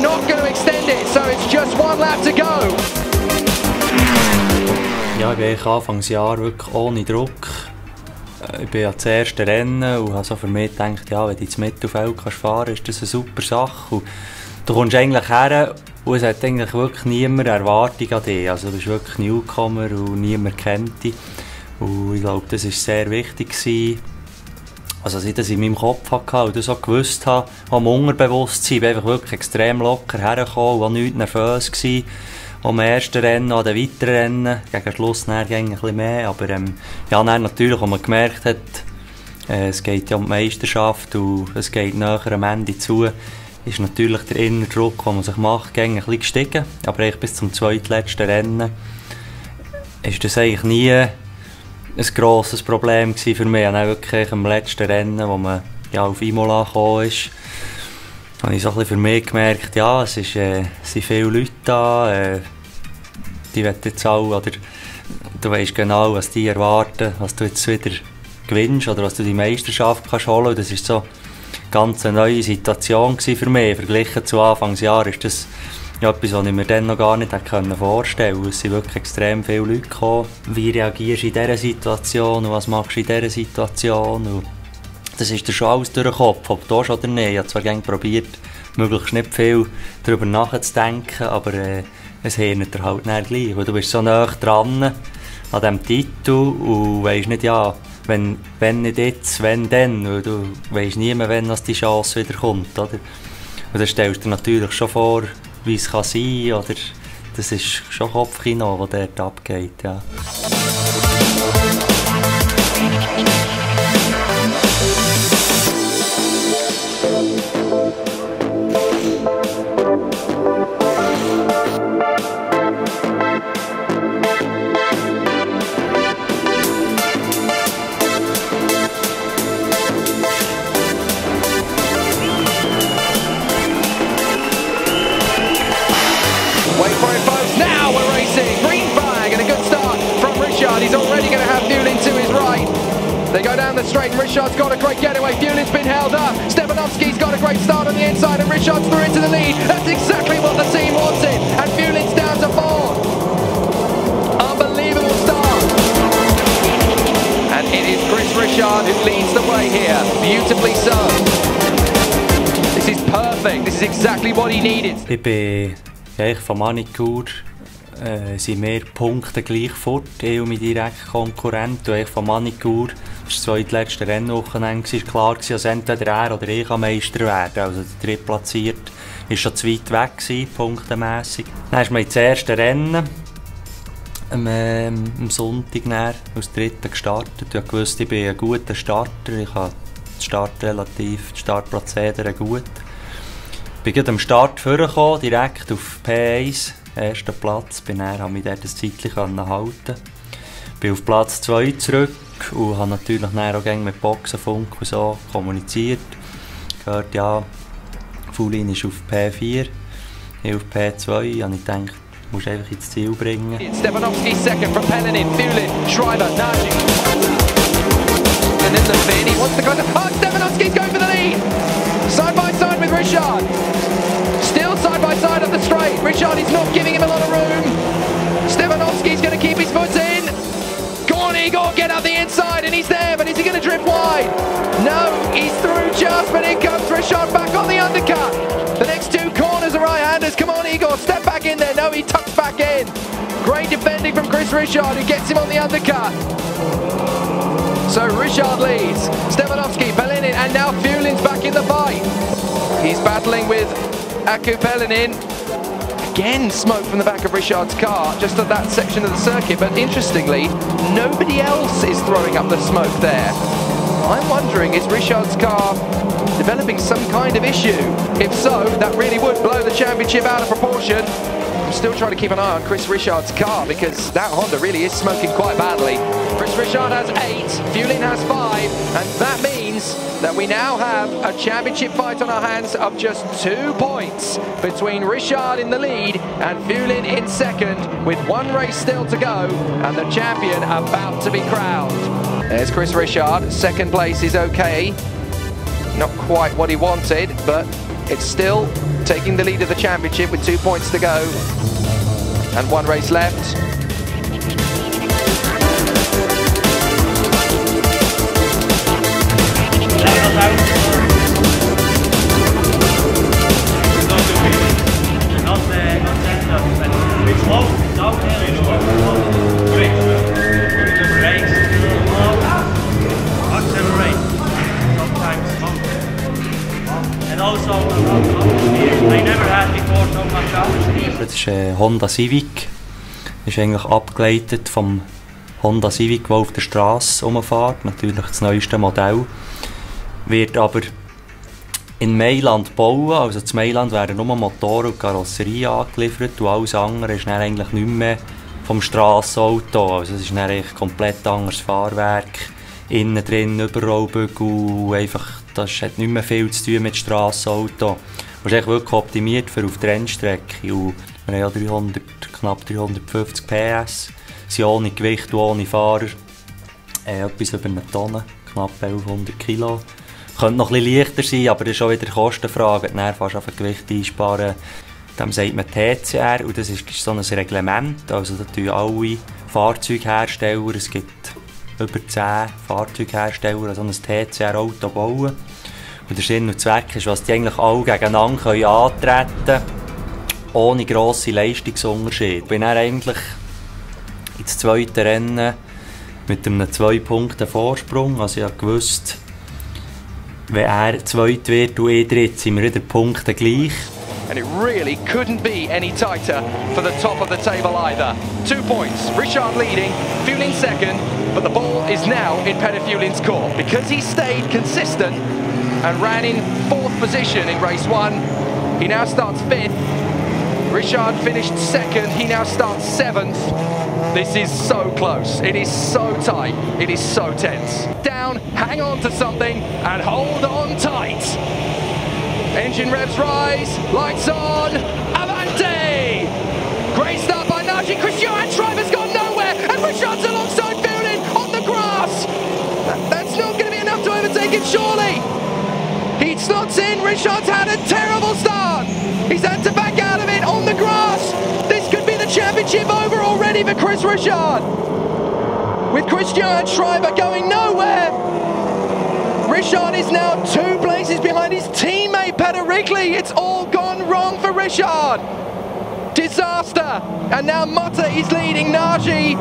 not going to extend it, so it's just one lap to go. Ja, ich bin eigentlich Anfangsjahr wirklich ohne Druck. Äh, Ich bin ja das erste Rennen und habe so für mich gedacht, ja, wenn du ins Mittelfeld kannst fahren kannst, ist das eine super Sache. Und du kommst eigentlich her und es hat eigentlich wirklich niemand Erwartung an dich. Also du bist wirklich Newcomer und niemand kennt dich. Und ich glaube, das war sehr wichtig. Gewesen. Also, als ich in meinem Kopf hatte und das auch gewusst habe, am Unterbewusstsein, bin einfach wirklich extrem locker hergekommen und war nicht nervös. Gewesen. Am ersten Rennen, an den weiteren Rennen, gegen Schluss ging ein bisschen mehr, aber ähm, ja, dann natürlich, als man gemerkt hat, äh, es geht ja um die Meisterschaft und es geht näher am Ende zu, ist natürlich der innere Druck, den man sich macht, ein bisschen gestiegen. Aber eigentlich bis zum zweitletzten Rennen ist das eigentlich nie ein grosses Problem für mich. Und auch wirklich am letzten Rennen, wo man ja, auf Imola gekommen ist, habe ich so für mich gemerkt, ja, es, ist, äh, es sind viele Leute da, äh, die wollen jetzt alle, oder du weißt genau, was die erwarten, was du jetzt wieder gewinnst oder was du die Meisterschaft kannst holen. Und das ist so eine ganz neue Situation für mich. Verglichen zu Anfangsjahr ist das ja, etwas, was ich mir dann noch gar nicht können vorstellen konnte. Es sind wirklich extrem viele Leute gekommen. Wie reagierst du in dieser Situation und was machst du in dieser Situation? Und das ist dir schon alles durch den Kopf, ob du oder nicht. Ich habe zwar gerne probiert, möglichst nicht viel darüber nachzudenken, aber äh, es hindert dir halt nicht gleich. Du bist so nah dran an diesem Titel und weisst nicht, ja, wenn, wenn nicht jetzt, wenn dann. Weil du weisst nie mehr, wenn das die Chance wieder kommt. Oder? Und dann stellst du dir natürlich schon vor, wie es kann sein kann. Das ist schon Kopfkino, das dort abgeht. Ja. Is exactly what he needed. Ich bin eigentlich von Manicure äh, sind wir Punkte gleich fort, ich und mein direkter Konkurrent. Und von Manicure, das war das zweitletzte Rennwochenende, war klar, dass entweder er oder ich kann Meister werden Also der drittplatziert war schon zu weit weg, gewesen, punktemässig. Dann ist man ins erste Rennen am, ähm, am Sonntag dann, als Dritter gestartet. Ich wusste, ich bin ein guter Starter. Ich habe den Start relativ, den Startprozedere gut. Bin gerade am Start vorgekommen, direkt auf P1, ersten Platz. Bin dann, habe mich dort ein Zeitchen halten Bin auf Platz 2 zurück und habe natürlich dann auch mit Boxenfunk und so kommuniziert. Gehört, ja, Fulin ist auf P4, ich auf P2. Habe ich gedacht, du musst einfach ins Ziel bringen. Stefanovski second from Pellenin, Fulin, Schreiber, Nagy. And in the fin, he wants to go to... Oh, Stefanovski's going for the lead! Richard. Still side by side up the straight. Richard is not giving him a lot of room. Stefanovski's going to keep his foot in. Go on, Igor, get up the inside, and he's there, but is he going to drift wide? No, he's through just, but here comes Richard back on the undercut. The next two corners are right-handers. Come on, Igor. Step back in there. No, he tucks back in. Great defending from Kris Richard, who gets him on the undercut. So Richard leads. Stefanovski, Pellinen, and now Fulin's back in the fight. He's battling with Aku Pellinen. Again, smoke from the back of Richard's car, just at that section of the circuit. But interestingly, nobody else is throwing up the smoke there. I'm wondering, is Richard's car developing some kind of issue? If so, that really would blow the championship out of proportion. I'm still trying to keep an eye on Kris Richard's car because that Honda really is smoking quite badly. Kris Richard has eight, Fulin has five, and that means that we now have a championship fight on our hands of just two points between Richard in the lead and Fulin in second with one race still to go and the champion about to be crowned. There's Kris Richard, second place is okay. Not quite what he wanted, but it's still taking the lead of the championship with two points to go and one race left. Ein Honda Civic. Ist eigentlich abgeleitet vom Honda Civic, der auf der Straße rumfährt. Natürlich das neueste Modell. Wird aber in Mailand bauen. Also in Mailand werden nur Motor und Karosserie angeliefert und alles andere ist dann eigentlich nicht mehr vom Strassenauto. Also es ist dann komplett anderes Fahrwerk. Innen drin Überrollbügel, einfach, das hat nicht mehr viel zu tun mit Strassenauto. Das ist wirklich optimiert für auf die Rennstrecke. Und wir haben ja 300, knapp 350 PS, sind ohne Gewicht und ohne Fahrer. Äh, etwas über eine Tonne, knapp 1100 Kilo. Könnte noch bisschen leichter sein, aber das ist auch wieder eine Kostenfrage. Du fast auf ein Gewicht einsparen dem sagt man TCR und das ist so ein Reglement. Also da tun alle Fahrzeughersteller, es gibt über 10 Fahrzeughersteller, so ein TCR-Auto bauen. Und der Sinn und Zweck ist, was die eigentlich alle gegeneinander antreten können, ohne grosse Leistungsunterschied. Ich bin dann eigentlich ins zweite Rennen mit einem 2 Punkten Vorsprung. Also ich gewusst, wenn er zweit wird und ich dritt, sind wir wieder Punkte gleich. And it really couldn't be any tighter for the top of the table either. Two points, Richard leading, Fulin second, but the ball is now in Peter Fulin's court because he stayed consistent and ran in fourth position in race one. He now starts fifth. Richard finished second, he now starts seventh. This is so close, it is so tight, it is so tense. Down, hang on to something and hold on tight. Engine revs rise, lights on, Avante! Great start by Nagy, Christian Schreiber's gone nowhere, and Richard's alongside Fulin on the grass! That's not going to be enough to overtake him, surely! He slots in, Richard's had a terrible start! He's had to back out of it on the grass! This could be the championship over already for Kris Richard! With Christian Schreiber going nowhere! Richard is now two places behind his teammate Peter Rikli. It's all gone wrong for Richard. Disaster. And now Motta is leading Nagy.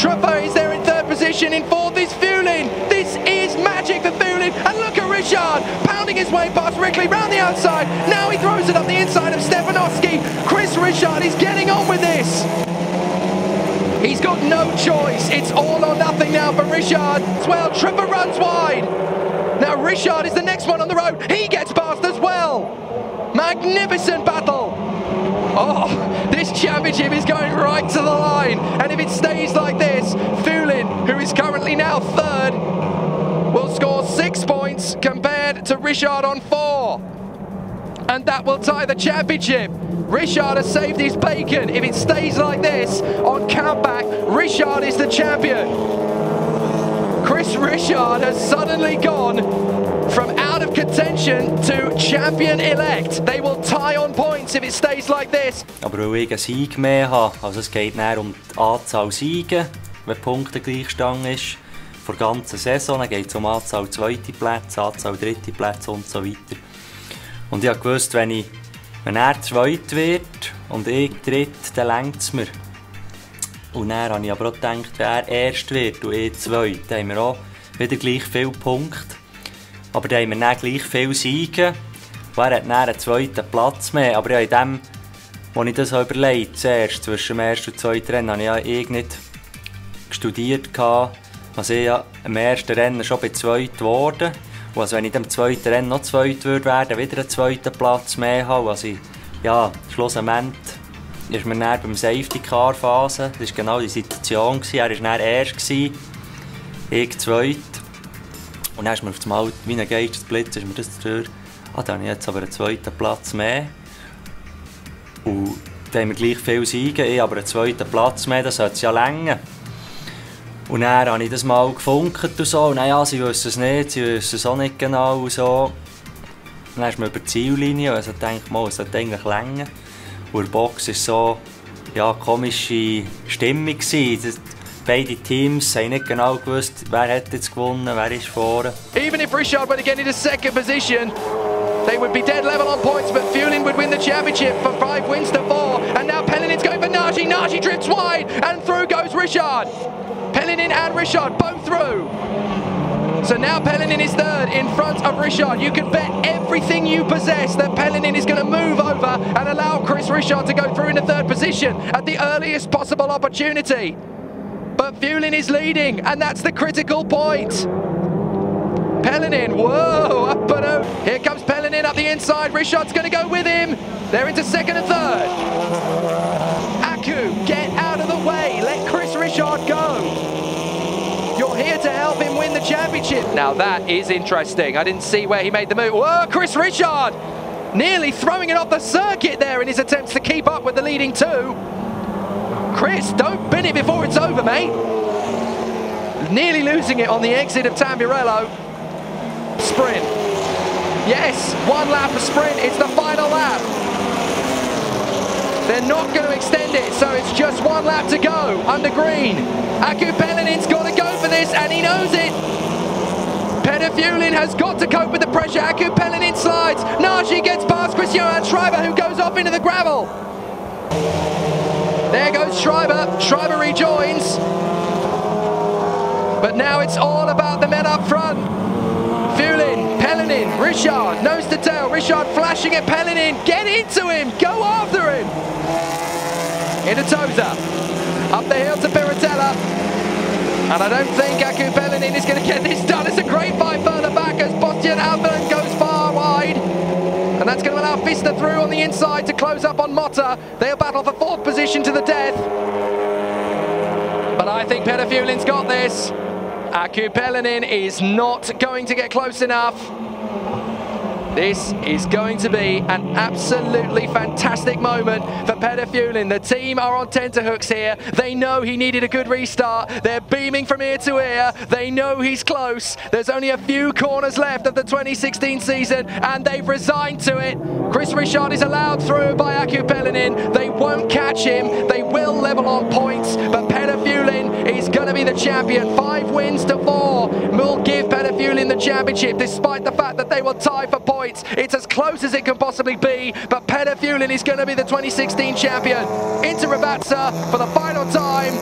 Truffaut is there in third position. In fourth is Fulin. This is magic for Fulin. And look at Richard pounding his way past Rikli round the outside. Now he throws it up the inside of Stefanovski. Kris Richard is getting on with this. He's got no choice. It's all or nothing now for Richard. Well, Tripper runs wide. Now Richard is the next one on the road. He gets past as well. Magnificent battle. Oh, this championship is going right to the line. And if it stays like this, Fulin, who is currently now third, will score six points compared to Richard on four. And that will tie the championship. Richard has saved his bacon. If it stays like this on countback, Richard is the champion. Kris Richard has suddenly gone from out of contention to champion elect. They will tie on points if it stays like this. Aber weil ich einen Sieg mehr habe, also es geht näher um die Anzahl Siege, wenn Punkte Gleichstand ist, vor der ganzen Saison, dann geht es um Anzahl zweite Plätze, Anzahl dritte Plätze und so weiter. Und ich gewusst, wenn ich Wenn er zweit wird und ich dritt, dann längt es mir. Und dann habe ich aber auch gedacht, wenn er erst wird und ich zweit, dann haben wir auch wieder gleich viele Punkte. Aber dann haben wir dann gleich viele Siege. Und er hat dann einen zweiten Platz mehr. Aber ja, in dem, wo ich das überlegt zuerst zwischen dem ersten und zweiten Rennen, habe ich ja eh nicht studiert. Also ich ja im ersten Rennen schon bei zweit geworden. Und also wenn ich im zweiten Rennen noch zweit würde werden, wieder einen zweiten Platz mehr haben. Also ich, ja, schlussendlich ist mir dann beim Safety Car Phase, das war genau die Situation, er war dann erst, gewesen, ich zweit. Und dann ist mir auf einmal wie ein Geistesblitz ist mir das durch. Ah, dann habe ich jetzt aber einen zweiten Platz mehr. Und dann haben wir gleich viele Siege, ich aber einen zweiten Platz mehr, das sollte es ja länger. Und dann habe ich das mal gefunkt und so. Und naja, sie wissen es nicht, sie wissen es auch nicht genau. Und so. dann ist man über die Ziellinie und also denkt man, es sollte eigentlich länger. Und der Box war so ja, komische Stimmung. Gewesen. Beide Teams haben nicht genau gewusst, wer hat jetzt gewonnen, wer ist vorne. Even if Richard were to get into second position, they would be dead level on points, but Fuelin would win the championship for five wins to four. And now Pellinin's going for Nagy. Nagy drifts wide, and through goes Richard. Pellinen and Richard both through. So now Pellinen is third in front of Richard. You can bet everything you possess that Pellinen is going to move over and allow Kris Richard to go through in the third position at the earliest possible opportunity. But Fulin is leading, and that's the critical point. Pellinen, whoa, up and out. Here comes Pellinen up the inside. Richard's going to go with him. They're into second and third. Aku, get out of the way. Let Kris Richard go. You're here to help him win the championship. Now that is interesting. I didn't see where he made the move. Whoa, Kris Richard nearly throwing it off the circuit there in his attempts to keep up with the leading two. Kris, don't bin it before it's over, mate. Nearly losing it on the exit of Tamburello. Sprint. Yes, one lap of sprint. It's the final lap. They're not going to extend it, so it's just one lap to go under green. Aku Pellinen's got to go for this, and he knows it. Peter Fulin has got to cope with the pressure. Aku Pellinen slides. Nagy gets past Christian Schreiber, who goes off into the gravel. There goes Schreiber. Schreiber rejoins. But now it's all about the men up front. Fulin, Richard, nose to tail. Richard flashing at Pellinen. Get into him. Go after him. Into Tosa. Up the hill to Piratella. And I don't think Aku Pellinen is going to get this done. It's a great fight further back as Bostian Alban goes far wide. And that's going to allow Fister through on the inside to close up on Motta. They'll battle for fourth position to the death. But I think Peter Fulin's got this. Aku Pellinen is not going to get close enough. This is going to be an absolutely fantastic moment for Peter Fulin. The team are on tenterhooks here. They know he needed a good restart. They're beaming from ear to ear. They know he's close. There's only a few corners left of the 2016 season, and they've resigned to it. Kris Richard is allowed through by Aku Pellinen. They won't catch him. They will level on points, but Peter Fulin is going to be the champion. Five wins to four give Peter Fulin the championship, despite the fact that they will tie for points. It's as close as it can possibly be, but Peter Fulin is going to be the 2016 champion. Into Rivazza for the final time.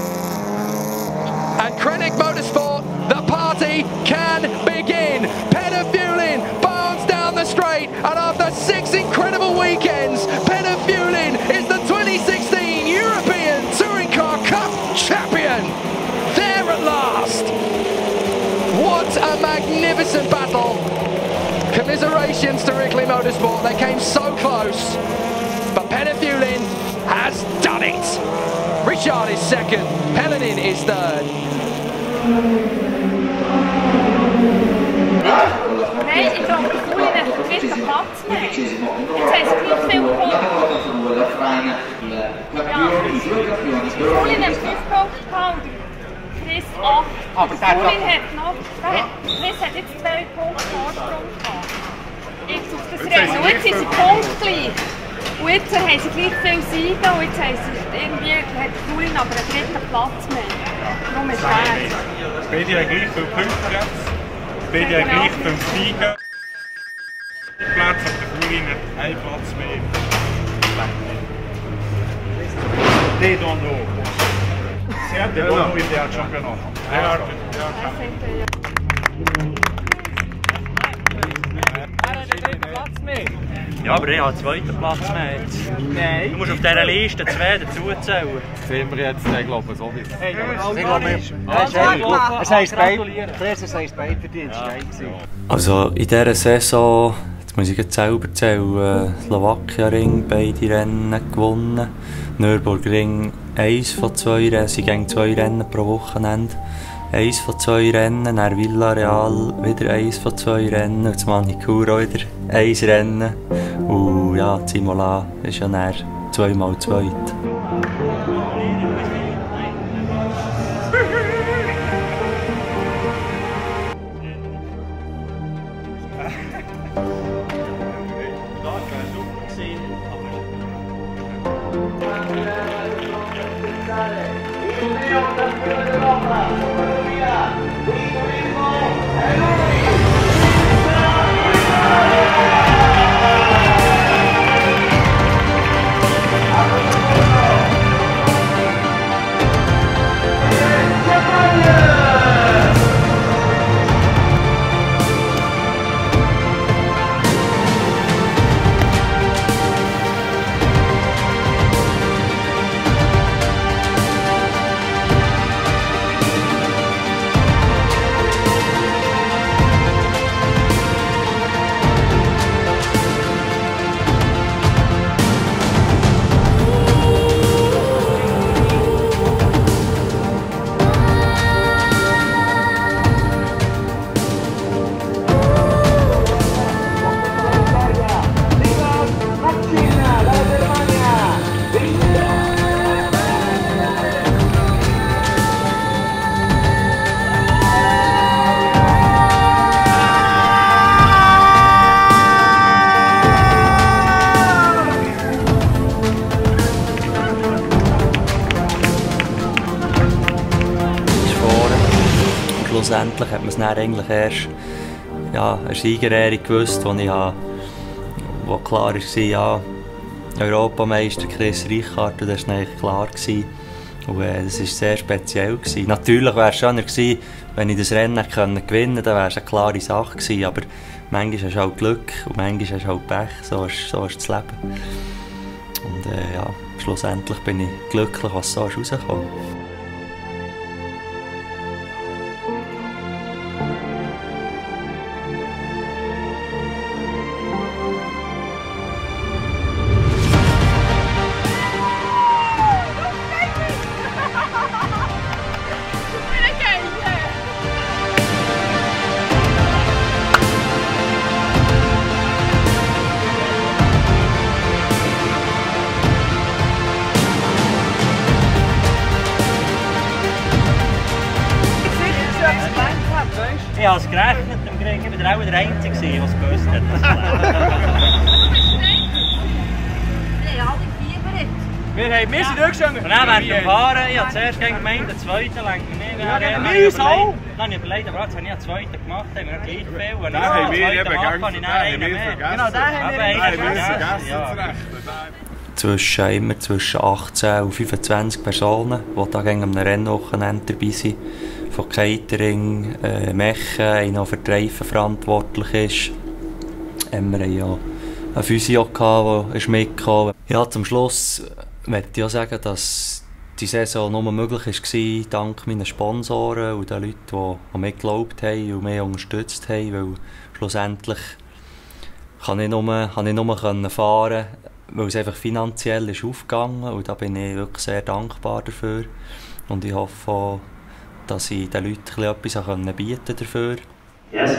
And Krenek Motorsport, the party can begin. Peter Fulin bounds down the straight, and after six incredible weekends, Peter Fulin is the What a magnificent battle. Commiserations to Rikli Motorsport. They came so close. But Peter Fulin has done it. Richard is second. Pellinen is third. Chris acht. Aber Die der Fulin hat noch... Der hat, Chris hat jetzt zwei Punkte Vorsprung gehabt. Jetzt auf das Rennen. Und jetzt sind sie punktgleich. Und jetzt haben sie gleich viel Siege und jetzt haben sie irgendwie, hat aber einen dritten Platz mehr. Nur mit Fans. Beide haben gleich viele Punkte jetzt. Beide haben gleich fünf Siege. Platz, aber der Furin hat einen Platz mehr. They don't know. Don't know if they are champion or not. They are, they are champion. Ja, aber ich habe zweiten Platz mehr jetzt. Nein. Du musst auf dieser Liste zwei dazuzählen. Sehen wir jetzt, ich glaube, so wie Hey, Ich glaube, es heisst beide, zuerst heisst beide Verdienst. Also in dieser Saison, muss ich jetzt selber zählen, äh, Slowakien-Ring beide Rennen gewonnen. Nürburgring eins von zwei Rennen, sie gehen zwei Rennen pro Wochenende. Eins von zwei Rennen, dann Villarreal wieder eins von zwei Rennen, und das auch wieder eins Rennen. Und ja, Zimola ist ja dann zweimal zweit. Schlussendlich hat man es dann eigentlich erst ja, eine Siegerehrung gewusst, wo, ich wo klar war, ja, Europameister Chris Richard, und das war eigentlich klar. Gewesen. Und äh, das war sehr speziell. Gewesen. Natürlich wäre es schöner gewesen, wenn ich das Rennen können gewinnen konnte, dann wäre es eine klare Sache gewesen. Aber manchmal hast du halt Glück und manchmal hast du halt Pech. So ist, so ist das Leben. Und äh, ja, schlussendlich bin ich glücklich, was so ist Ich habe es gerechnet, im Krieg. Ich war auch der Einzige, der es gewusst hat. Wir, haben, wir sind durchgegangen. Und dann während dem Fahren, ich habe zuerst gegen gemeint, den zweiten lenkt mir nicht. Ja, Dann mich ich auch. Dann habe ich überlegt, aber jetzt habe ich einen zweiten gemacht, haben wir gleich viel. Und haben wir eben dann haben einen wir mehr. vergessen. Genau, den haben wir wir vergessen, ja. zwischen, immer zwischen 18 und 25 Personen, die da gegen einem Rennwochenende dabei sind. Von Catering, äh, Mechen, einer, für verantwortlich ist. Ähm, wir hatten ja einen Physio, der ist mitgekommen Ja, zum Schluss möchte ich auch sagen, dass die Saison nur möglich war, dank meinen Sponsoren und den Leuten, die an mich geglaubt haben und mich unterstützt haben, weil schlussendlich kann ich nur, kann ich nur können fahren, weil es einfach finanziell ist aufgegangen und da bin ich wirklich sehr dankbar dafür und ich hoffe dass ich den Leuten etwas bieten konnte dafür. Yes,